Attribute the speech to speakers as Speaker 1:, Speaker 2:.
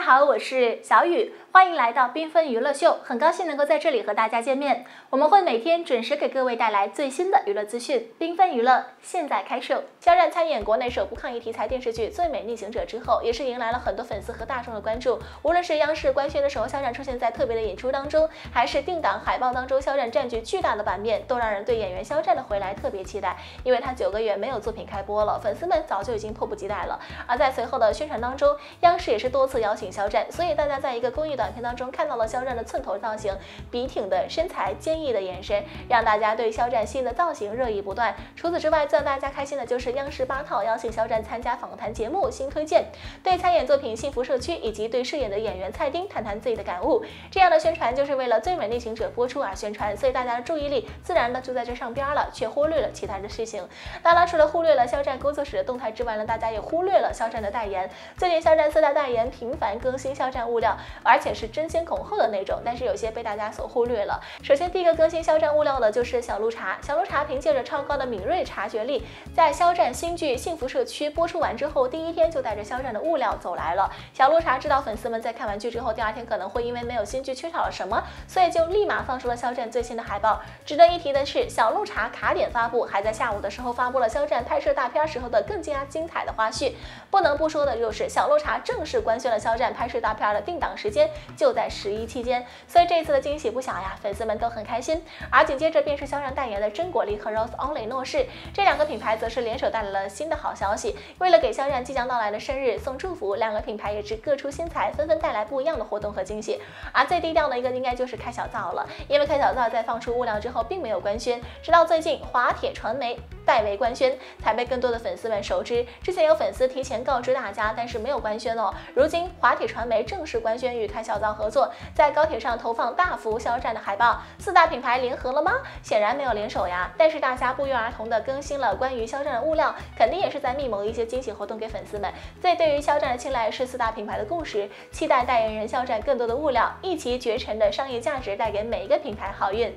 Speaker 1: 家好，我是小雨，欢迎来到缤纷娱乐秀，很高兴能够在这里和大家见面。我们会每天准时给各位带来最新的娱乐资讯。缤纷娱乐现在开售。肖战参演国内首部抗疫题材电视剧《最美逆行者》之后，也是迎来了很多粉丝和大众的关注。无论是央视官宣的时候，肖战出现在特别的演出当中，还是定档海报当中，肖战占据巨大的版面，都让人对演员肖战的回来特别期待。因为他九个月没有作品开播了，粉丝们早就已经迫不及待了。而在随后的宣传当中，央视也是多次邀。请肖战，所以大家在一个公益短片当中看到了肖战的寸头造型、笔挺的身材、坚毅的眼神，让大家对肖战新的造型热议不断。除此之外，最让大家开心的就是央视八套邀请肖战参加访谈节目新推荐，对参演作品《幸福社区》以及对饰演的演员蔡丁谈谈自己的感悟。这样的宣传就是为了《最美逆行者》播出而宣传，所以大家的注意力自然的就在这上边了，却忽略了其他的事情。当然，除了忽略了肖战工作室的动态之外呢，大家也忽略了肖战的代言。最近肖战四大代言频。繁更新肖战物料，而且是争先恐后的那种，但是有些被大家所忽略了。首先，第一个更新肖战物料的就是小鹿茶。小鹿茶凭借着超高的敏锐察觉力，在肖战新剧《幸福社区》播出完之后，第一天就带着肖战的物料走来了。小鹿茶知道粉丝们在看完剧之后，第二天可能会因为没有新剧缺少了什么，所以就立马放出了肖战最新的海报。值得一提的是，小鹿茶卡点发布，还在下午的时候发布了肖战拍摄大片时候的更加精彩的花絮。不能不说的就是小鹿茶正式官宣了肖。战拍摄大片的定档时间就在十一期间，所以这次的惊喜不小呀，粉丝们都很开心。而紧接着便是肖战代言的真果粒和 Rose Only 诺氏这两个品牌，则是联手带来了新的好消息。为了给肖战即将到来的生日送祝福，两个品牌也是各出心裁，纷纷带来不一样的活动和惊喜。而最低调的一个应该就是开小灶了，因为开小灶在放出物料之后并没有官宣，直到最近华铁传媒。代为官宣，才被更多的粉丝们熟知。之前有粉丝提前告知大家，但是没有官宣哦。如今华铁传媒正式官宣与开小灶合作，在高铁上投放大幅肖战的海报。四大品牌联合了吗？显然没有联手呀。但是大家不约而同的更新了关于肖战的物料，肯定也是在密谋一些惊喜活动给粉丝们。所以对于肖战的青睐是四大品牌的共识，期待代言人肖战更多的物料，一骑绝尘的商业价值带给每一个品牌好运。